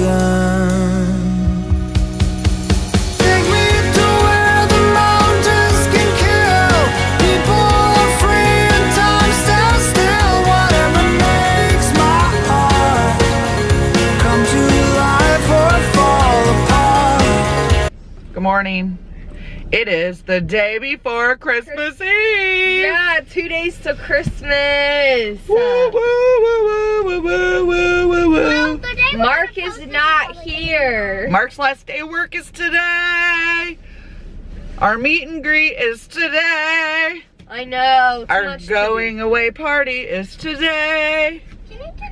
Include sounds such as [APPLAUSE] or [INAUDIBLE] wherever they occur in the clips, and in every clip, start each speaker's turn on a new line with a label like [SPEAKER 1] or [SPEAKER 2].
[SPEAKER 1] Good morning. It is the day before Christmas Eve.
[SPEAKER 2] Yeah, two days till Christmas.
[SPEAKER 1] Woo, woo, woo,
[SPEAKER 2] Mark is not here.
[SPEAKER 1] Mark's last day of work is today. Our meet and greet is today.
[SPEAKER 2] I know.
[SPEAKER 1] Our
[SPEAKER 2] much to
[SPEAKER 1] going away party is today.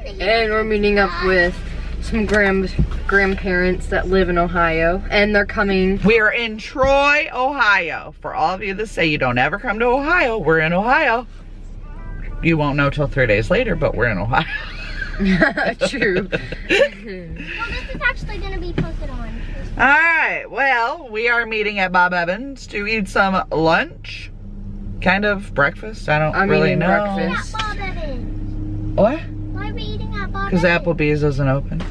[SPEAKER 2] And we're meeting up with some grand grandparents that live in Ohio, and they're coming.
[SPEAKER 1] We are in Troy, Ohio. For all of you that say you don't ever come to Ohio, we're in Ohio. You won't know till three days later, but we're in Ohio. [LAUGHS] [LAUGHS]
[SPEAKER 2] True. [LAUGHS]
[SPEAKER 3] Well, this is actually going to be posted on.
[SPEAKER 1] All right, well, we are meeting at Bob Evans to eat some lunch. Kind of breakfast, I don't
[SPEAKER 2] I'm
[SPEAKER 1] really know.
[SPEAKER 2] breakfast.
[SPEAKER 3] At Bob Evans.
[SPEAKER 1] What?
[SPEAKER 3] Why are we eating at Bob
[SPEAKER 1] Because Applebee's doesn't open.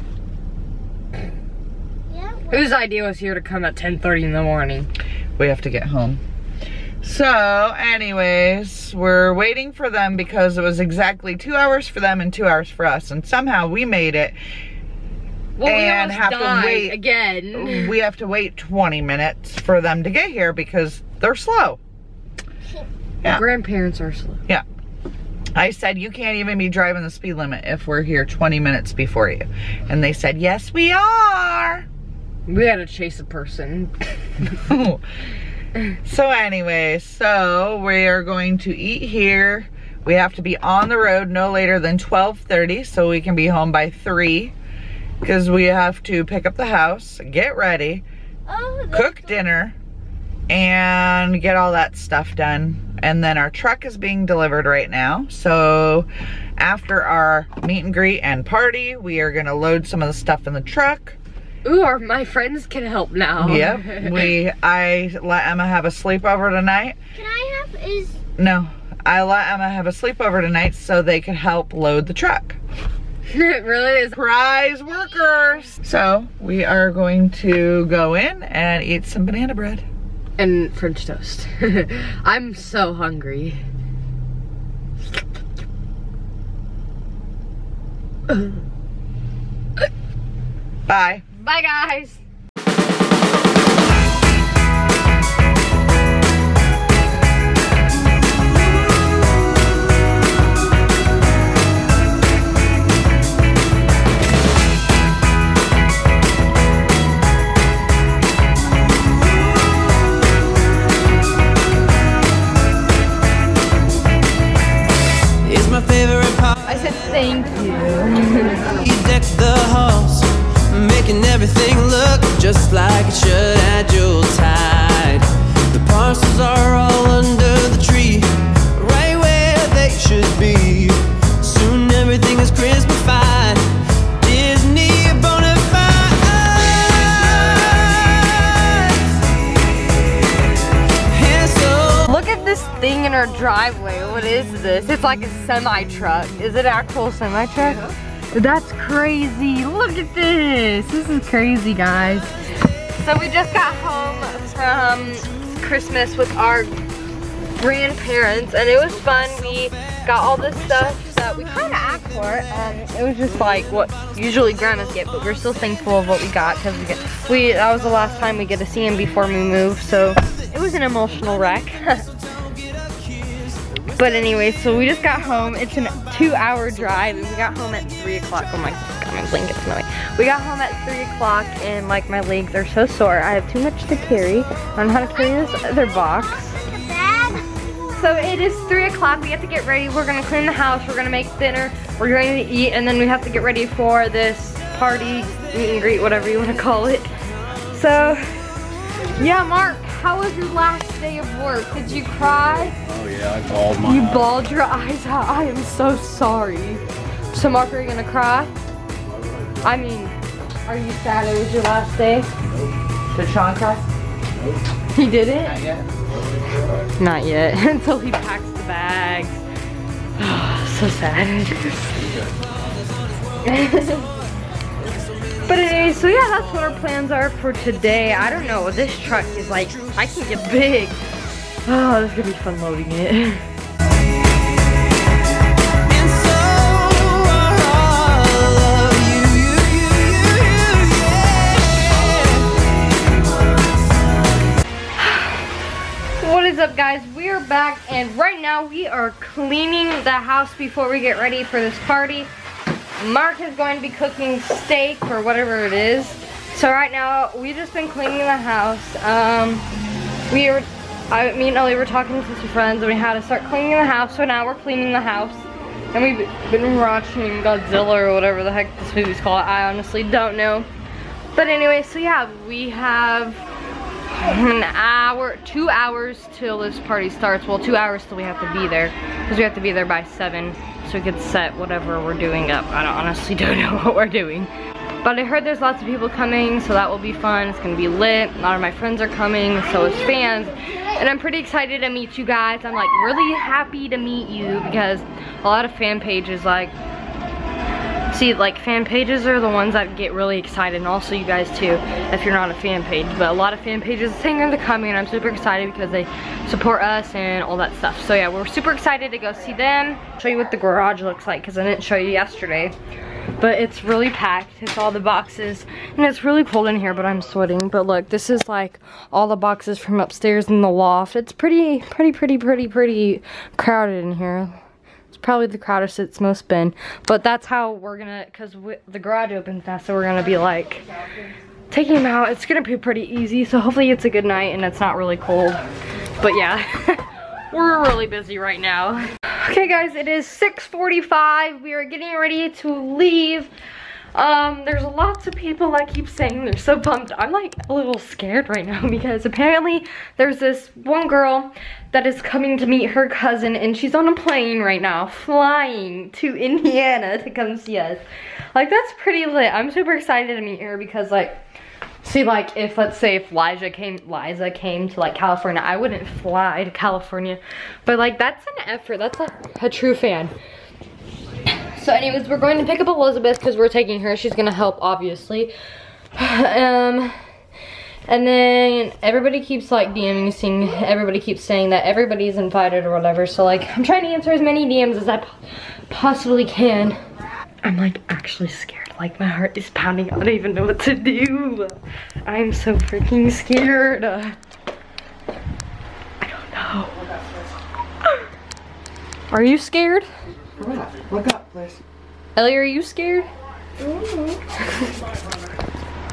[SPEAKER 3] Yeah.
[SPEAKER 2] Whose idea was here to come at 10:30 in the morning?
[SPEAKER 1] We have to get home. So, anyways, we're waiting for them because it was exactly two hours for them and two hours for us. And somehow we made it.
[SPEAKER 2] Well, we
[SPEAKER 1] And have to wait.
[SPEAKER 2] again.
[SPEAKER 1] We have to wait 20 minutes for them to get here because they're slow. yeah.
[SPEAKER 2] Grandparents are slow. Yeah.
[SPEAKER 1] I said, you can't even be driving the speed limit if we're here 20 minutes before you. And they said, yes, we are.
[SPEAKER 2] We had to chase a person. [LAUGHS] [LAUGHS] [LAUGHS]
[SPEAKER 1] so anyway, so we are going to eat here. We have to be on the road no later than 12:30 so we can be home by 3 cuz we have to pick up the house, get ready,
[SPEAKER 3] Oh,
[SPEAKER 1] cook dinner and get all that stuff done. And then our truck is being delivered right now. So after our meet and greet and party, we are going to load some of the stuff in the truck.
[SPEAKER 2] Ooh, our, my friends can help now.
[SPEAKER 1] Yep. [LAUGHS] We I let Emma have a sleepover tonight.
[SPEAKER 3] Can I have is
[SPEAKER 1] No, I let Emma have a sleepover tonight so they could help load the truck. [LAUGHS]
[SPEAKER 2] it really is.
[SPEAKER 1] Prize workers. So we are going to go in and eat some banana bread.
[SPEAKER 2] And French toast. [LAUGHS] I'm so hungry.
[SPEAKER 1] Bye.
[SPEAKER 2] Bye, guys.
[SPEAKER 4] It's my favorite part.
[SPEAKER 2] I said thank you.
[SPEAKER 4] You deck the halls, making everything look just like it should at Yuletide. The parcels are all under the tree, right where they should be. Soon everything is Christmasified. Disney bonafide. And so
[SPEAKER 2] Look at this thing in our driveway. What is this? It's like a semi truck. Is it actual semi truck? That's crazy. Look at this. This is crazy, guys. So we just got home from Christmas with our grandparents and it was fun. We got all this stuff that we kind of asked for and it was just like what usually grandmas get, but we're still thankful of what we got because we get we that was the last time we get to see him before we move. So it was an emotional wreck. [LAUGHS] But anyway, so we just got home. It's a two hour drive and we got home at three o'clock. Oh my god, my blanket's snowing. We got home at three o'clock and like my legs are so sore. I have too much to carry. I don't know how to carry this other box. So it is three o'clock. We have to get ready. We're gonna clean the house. We're gonna make dinner. We're going to eat and then we have to get ready for this party, meet and greet, whatever you wanna call it. So, yeah, Mark, how was your last day of work? Did you cry?
[SPEAKER 5] Oh yeah, I bawled my
[SPEAKER 2] You
[SPEAKER 5] eyes.
[SPEAKER 2] bawled your eyes out. I am so sorry. So Mark, are you gonna cry? I mean, are you sad it was your last day?
[SPEAKER 1] Did Sean cry?
[SPEAKER 2] He didn't?
[SPEAKER 1] Not yet.
[SPEAKER 2] Not yet, [LAUGHS] until he packs the bags. Oh, [SIGHS] so sad. [LAUGHS] But anyway, so yeah, that's what our plans are for today. I don't know, this truck is like, I can get big. [SIGHS] Oh, this is gonna be fun loading it. What is up guys? We are back and right now we are cleaning the house before we get ready for this party. Mark is going to be cooking steak or whatever it is. So right now we've just been cleaning the house. Um, we were, I, me and Ellie were talking to some friends and we had to start cleaning the house. So now we're cleaning the house. And we've been watching Godzilla or whatever the heck this movie's called. I honestly don't know. But anyway, so yeah, we have an hour, two hours till this party starts. Well, two hours till we have to be there. Because we have to be there by seven. So we could set whatever we're doing up. I don't, honestly [LAUGHS] don't know what we're doing. But I heard there's lots of people coming, so that will be fun. It's gonna be lit. A lot of my friends are coming, so is fans. And I'm pretty excited to meet you guys. I'm like really happy to meet you because a lot of fan pages like See, like fan pages are the ones that get really excited, and also you guys too, if you're not a fan page. But a lot of fan pages saying they're coming, and I'm super excited because they support us and all that stuff. So yeah, we're super excited to go see them. Show you what the garage looks like because I didn't show you yesterday. But it's really packed. It's all the boxes, and it's really cold in here. But I'm sweating. But look, this is like all the boxes from upstairs in the loft. It's pretty, pretty, pretty, pretty, pretty crowded in here probably the crowdest it's most been. But that's how we're gonna, cause the garage opens now, so we're gonna be like taking them out. It's gonna be pretty easy, so hopefully it's a good night and it's not really cold. But yeah, [LAUGHS] we're really busy right now. Okay guys, it is 6.45. We are getting ready to leave. Um, there's lots of people that keep saying they're so pumped. I'm like a little scared right now [LAUGHS] because apparently there's this one girl that is coming to meet her cousin and she's on a plane right now flying to [LAUGHS] Indiana to come see us. Like that's pretty lit. I'm super excited to meet her because like see like if let's say if Liza came Liza came to like California, I wouldn't fly to California. But like that's an effort. That's a, a true fan. So anyways, we're going to pick up Elizabeth because we're taking her. She's gonna help, obviously. [SIGHS] um, and then everybody keeps like DMing, saying, everybody keeps saying that everybody's invited or whatever. So like, I'm trying to answer as many DMs as I possibly can. I'm like actually scared. Like my heart is pounding. I don't even know what to do. I'm so freaking scared. I don't know. Are you scared?
[SPEAKER 1] Look up, please.
[SPEAKER 2] Ellie, are you scared? Mm-hmm.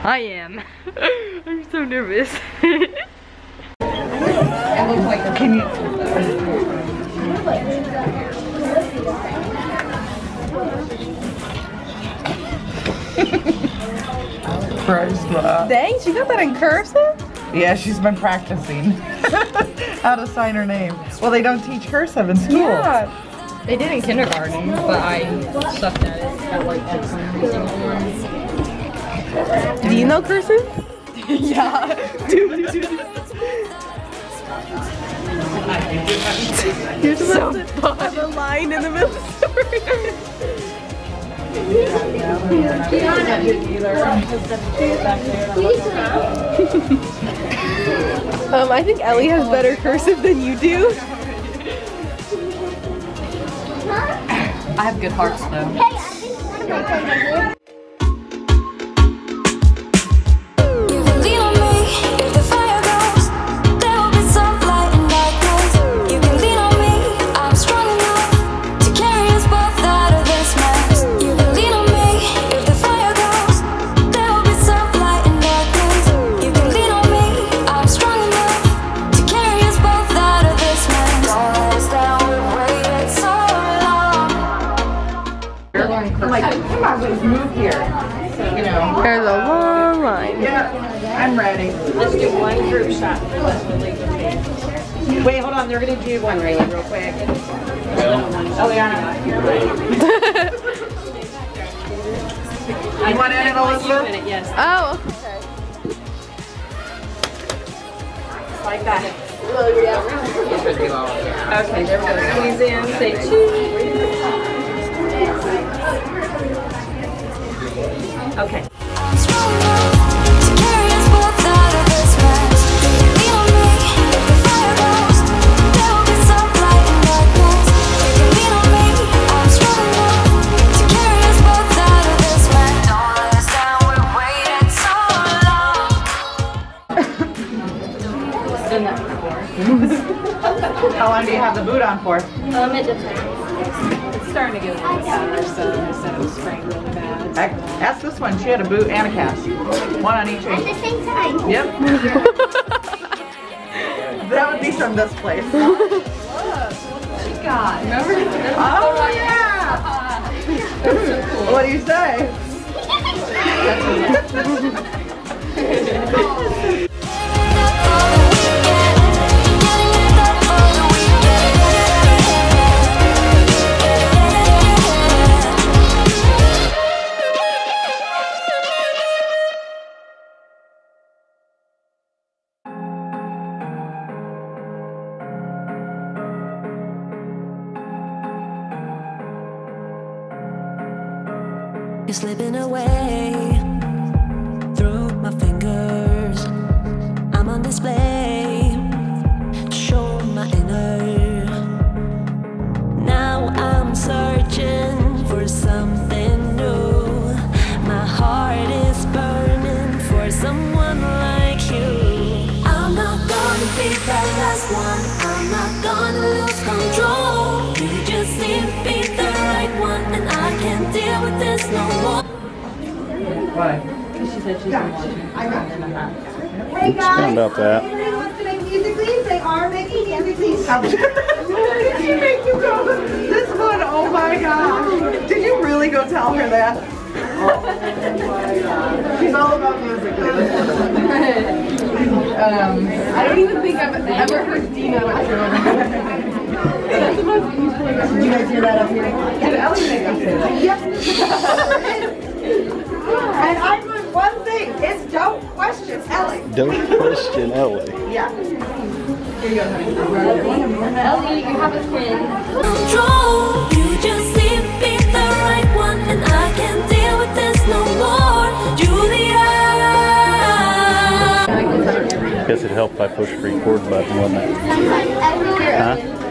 [SPEAKER 2] I am. [LAUGHS] I'm so nervous. [LAUGHS]
[SPEAKER 1] Can you?
[SPEAKER 5] Dang, she got that in cursive?
[SPEAKER 1] Yeah, she's been practicing [LAUGHS] how to sign her name. Well, they don't teach cursive in school.
[SPEAKER 5] Yeah.
[SPEAKER 2] They did in kindergarten, but I sucked at it at like.
[SPEAKER 5] Do you know cursive? [LAUGHS]
[SPEAKER 2] yeah.
[SPEAKER 5] You're supposed to have a line in the middle of the story. [LAUGHS] um, I think Ellie has better cursive than you do.
[SPEAKER 2] I have good hearts though.
[SPEAKER 6] One Raylan It's starting to get a little better, so they said it was spraying really bad.
[SPEAKER 1] Ac- Ask this one. She had a boot and a cast. One on each
[SPEAKER 3] At the same time.
[SPEAKER 1] Yep. [LAUGHS] that would be from this place.
[SPEAKER 6] Remember?
[SPEAKER 1] Oh yeah. What do you say? [LAUGHS] [LAUGHS]
[SPEAKER 7] can't deal with this no more.
[SPEAKER 1] Why?
[SPEAKER 8] Sorry about that.
[SPEAKER 9] Anybody wants to make musicallys? They are making musicallys.
[SPEAKER 1] Did she make you go? This one, oh my gosh. Did you really go tell her that? She's all about music. [LAUGHS] um,
[SPEAKER 6] I don't even think I've ever heard Dina [LAUGHS]
[SPEAKER 9] Did you guys hear that up here?
[SPEAKER 1] did Ellie make us say that?
[SPEAKER 9] Yep. and I learned one thing. It's don't question Ellie.
[SPEAKER 8] Don't question Ellie.
[SPEAKER 9] Yeah.
[SPEAKER 6] Ellie, you have a kid.
[SPEAKER 7] control. You just seem to be the right one, and I can't deal with this no more. Julia.
[SPEAKER 8] Guess it helped if I pushed the record button, wouldn't it? Huh?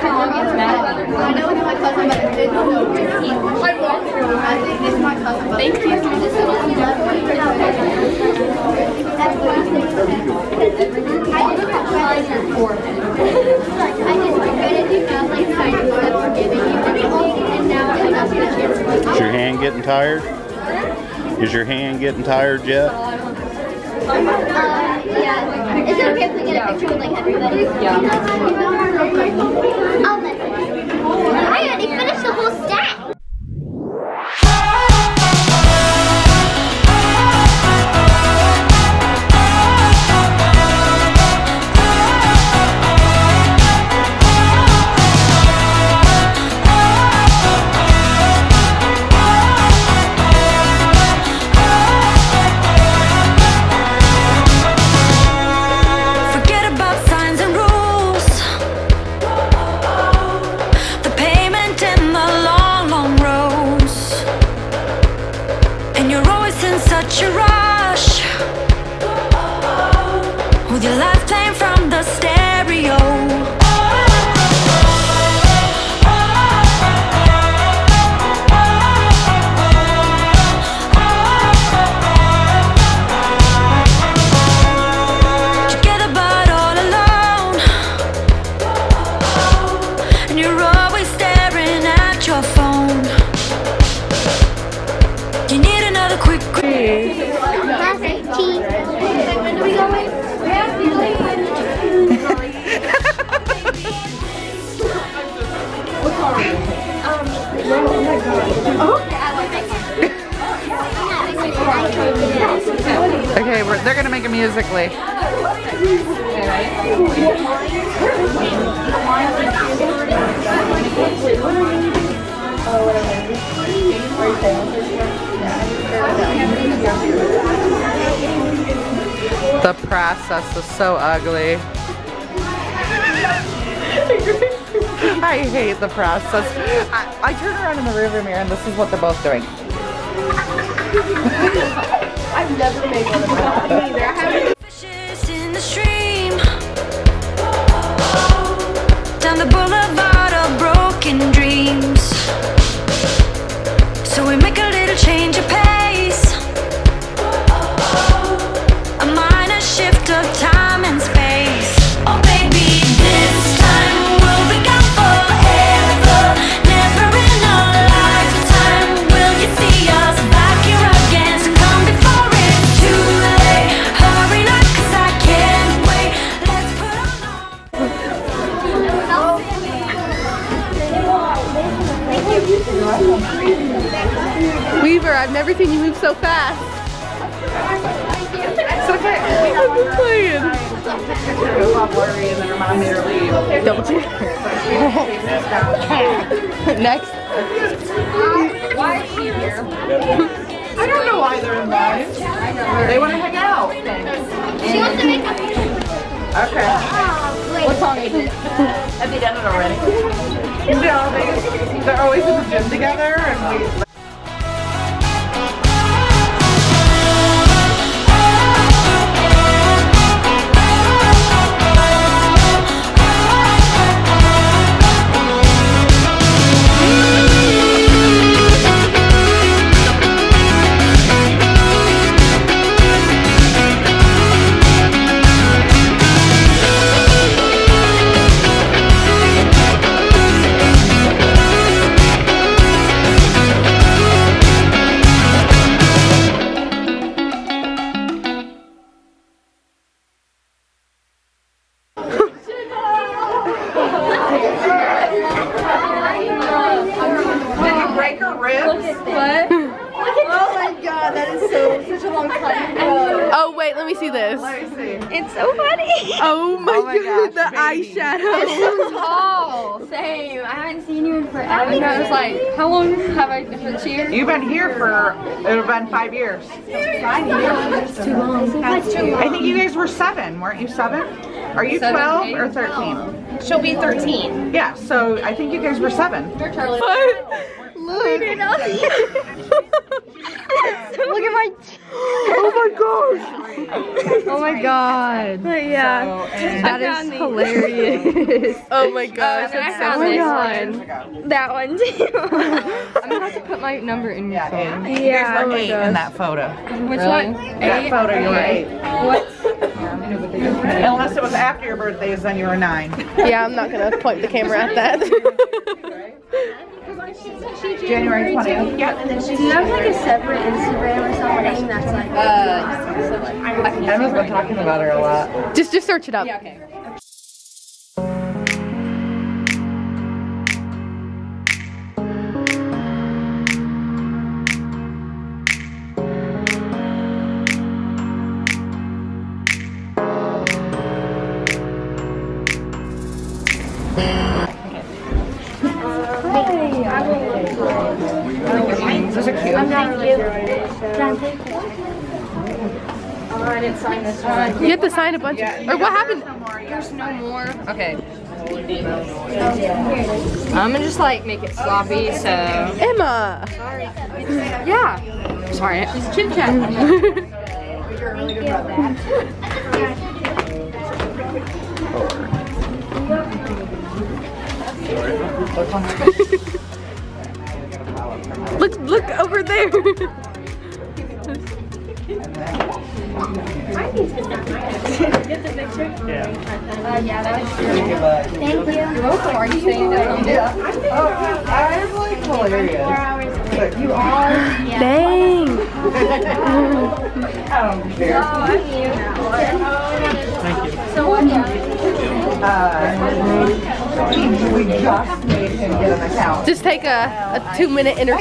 [SPEAKER 3] brother gets mad at me. I know it's my cousin, but it's no I walked through. I think it's my cousin, but thank you. This is what you That's what I think. I just have mine your forehead. I just regretted you felt like kind of said forgiving you, and now I got the chance to
[SPEAKER 8] Is your hand getting tired? Is your hand getting tired yet?
[SPEAKER 3] Uh, yeah. Is it okay if we get a picture with like everybody? Yeah. The
[SPEAKER 1] process is so ugly. I hate the process. I, I turn around in the rearview mirror and this is what they're both doing.
[SPEAKER 5] I've never made one of those either. I haven't.
[SPEAKER 7] Down the boulevard of broken dreams. So we make a little change of
[SPEAKER 5] path. I've never seen you move so fast.
[SPEAKER 1] It's okay.
[SPEAKER 5] I'm just playing.
[SPEAKER 1] Go off blurry and then remind me to leave.
[SPEAKER 5] Double check. Next.
[SPEAKER 2] Why is she here?
[SPEAKER 1] I don't know why they're in line. They want to hang out.
[SPEAKER 3] She wants to make a
[SPEAKER 1] Okay.
[SPEAKER 2] What song is it?
[SPEAKER 1] Have they done it already? No, they, they're always in the gym together and we.
[SPEAKER 2] That's too long.
[SPEAKER 1] I think you guys were seven, weren't you seven? Are you
[SPEAKER 2] Seven,
[SPEAKER 1] 12
[SPEAKER 2] eight.
[SPEAKER 1] or 13?
[SPEAKER 2] She'll be 13.
[SPEAKER 1] Yeah, so I think you guys were seven.
[SPEAKER 2] Charlie.
[SPEAKER 5] Look. [LAUGHS] [LAUGHS] [LAUGHS]
[SPEAKER 9] Look at my.
[SPEAKER 5] Oh my gosh. Oh my god.
[SPEAKER 9] Yeah.
[SPEAKER 1] So, and
[SPEAKER 5] That is hilarious. [LAUGHS] Oh my gosh, um,
[SPEAKER 2] and I
[SPEAKER 5] that's
[SPEAKER 2] found
[SPEAKER 5] so
[SPEAKER 2] this oh
[SPEAKER 5] fun.
[SPEAKER 9] That one too. [LAUGHS]
[SPEAKER 2] I'm gonna have to put my number in your
[SPEAKER 1] yeah,
[SPEAKER 2] phone.
[SPEAKER 1] eight. You guys
[SPEAKER 9] Yeah,
[SPEAKER 1] were
[SPEAKER 9] oh my
[SPEAKER 1] eight
[SPEAKER 9] gosh.
[SPEAKER 1] in that photo.
[SPEAKER 2] Which
[SPEAKER 5] Really?
[SPEAKER 2] one?
[SPEAKER 1] That photo, you were eight.
[SPEAKER 2] What?
[SPEAKER 1] Unless it was after your birthdays, then you were nine.
[SPEAKER 5] Yeah, I'm not gonna point the camera at that.
[SPEAKER 1] January 20th. Yeah.
[SPEAKER 9] Do you have like a separate Instagram or something that's like?
[SPEAKER 2] Uh,
[SPEAKER 1] Emma's been talking about her a lot.
[SPEAKER 5] just just search it up.
[SPEAKER 2] yeah, okay.
[SPEAKER 1] Those are cute.
[SPEAKER 2] Oh, I didn't sign this one.
[SPEAKER 5] You have to sign a bunch of, or what happened?
[SPEAKER 2] There's no more. Okay. I'm gonna just like make it sloppy, so.
[SPEAKER 5] Emma.
[SPEAKER 2] Yeah. Sorry, just chit chat.
[SPEAKER 5] Look [LAUGHS] look over there. Thank you.
[SPEAKER 2] You're welcome. Are you saying that?
[SPEAKER 1] Oh, I'm like hilarious. But you are.
[SPEAKER 5] Dang.
[SPEAKER 1] Uh, he, we just made him get an account.
[SPEAKER 5] Just take a, a two minute inter.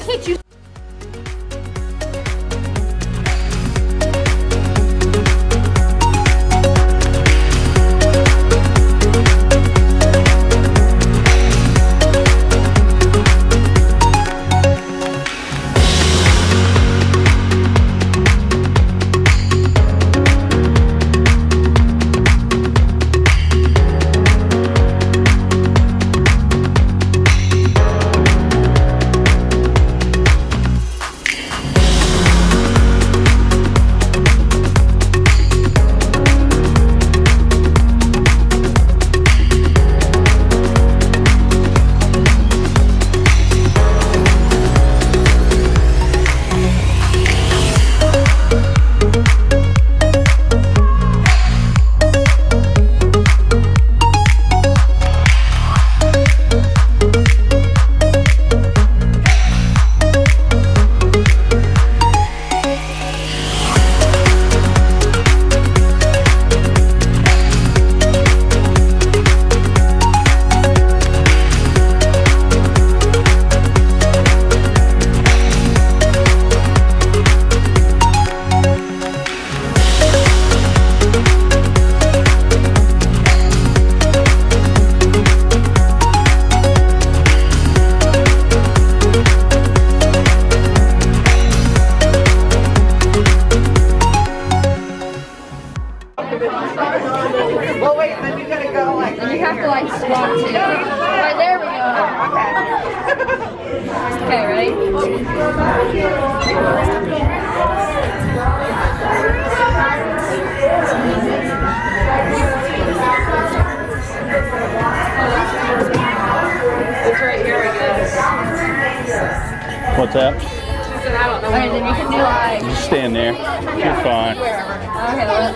[SPEAKER 3] Alright, then you can do like
[SPEAKER 8] Just stand there. You're fine.
[SPEAKER 3] Okay, look.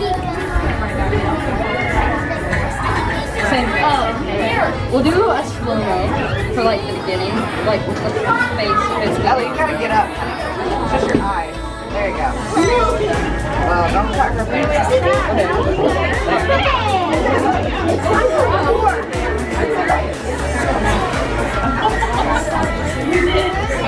[SPEAKER 3] Same. Oh, we'll do a slow mo for like the beginning, like with the face. face
[SPEAKER 1] Ellie, you gotta get up. Just your eyes. There you go. Well, don't tuck her face up.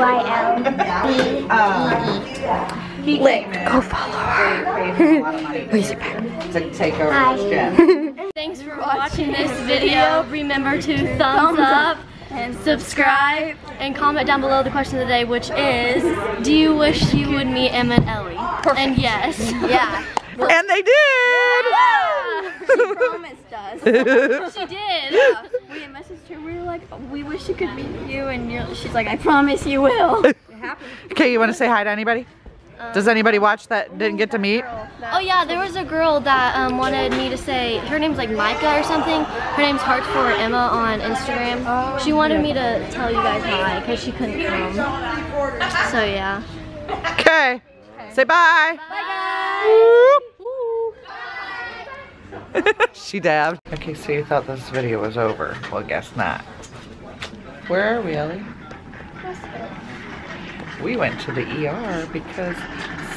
[SPEAKER 10] N D Y L B E E.
[SPEAKER 1] Lick. Go follow her.
[SPEAKER 2] Music back.
[SPEAKER 1] To take over
[SPEAKER 10] Hi.
[SPEAKER 1] this gym. [LAUGHS]
[SPEAKER 11] Thanks for watching this video. Remember to thumbs up and subscribe and comment down below the question of the day, which is, do you wish you would meet Emma and Ellie? And yes. Yeah. [LAUGHS]
[SPEAKER 1] And they did!
[SPEAKER 11] She [LAUGHS] promised us. she did. [LAUGHS] We messaged her. We were like, we wish you could meet you, and you're, she's like, I promise you will. [LAUGHS]
[SPEAKER 1] Okay, you want to say hi to anybody? Does anybody watch that didn't get to meet?
[SPEAKER 11] Oh yeah, there was a girl that um, wanted me to say her name's like Micah or something. Her name's Hearts for Emma on Instagram. she wanted me to tell you guys hi because she couldn't come. So yeah.
[SPEAKER 1] Okay. Say bye.
[SPEAKER 11] Bye
[SPEAKER 1] she dabbed. Okay, so you thought this video was over. Well, guess not. Where are we, Ellie? We went to the ER because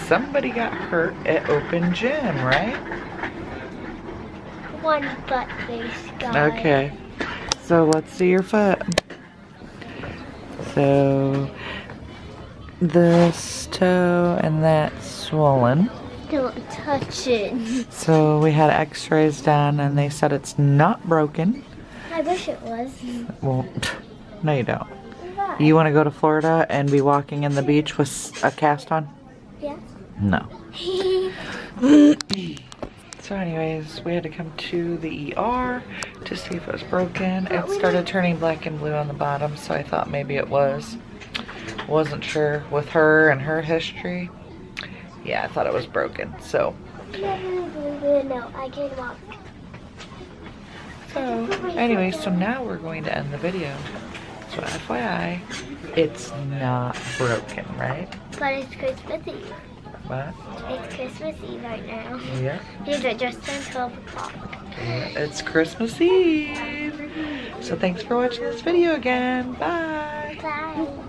[SPEAKER 1] somebody got hurt at open gym, right?
[SPEAKER 10] One butt face guy.
[SPEAKER 1] Okay. So let's see your foot. So this toe and that's swollen.
[SPEAKER 10] Don't touch it.
[SPEAKER 1] So we had x-rays done and they said it's not broken.
[SPEAKER 10] I wish it was.
[SPEAKER 1] Well, no you don't. You want to go to Florida and be walking in the beach with a cast on?
[SPEAKER 10] Yeah.
[SPEAKER 1] No. [LAUGHS] So anyways, we had to come to the ER to see if it was broken. It started turning black and blue on the bottom, so I thought maybe it was. Wasn't sure with her and her history. Yeah, I thought it was broken. So,
[SPEAKER 10] No, I can walk.
[SPEAKER 1] so anyway, so now we're going to end the video. So FYI, it's not broken, right?
[SPEAKER 10] But it's Christmas Eve.
[SPEAKER 1] What?
[SPEAKER 3] It's Christmas Eve right now.
[SPEAKER 1] Yeah.
[SPEAKER 3] It just turned 12 o'clock.
[SPEAKER 1] It's Christmas Eve. So thanks for watching this video again. Bye. Bye.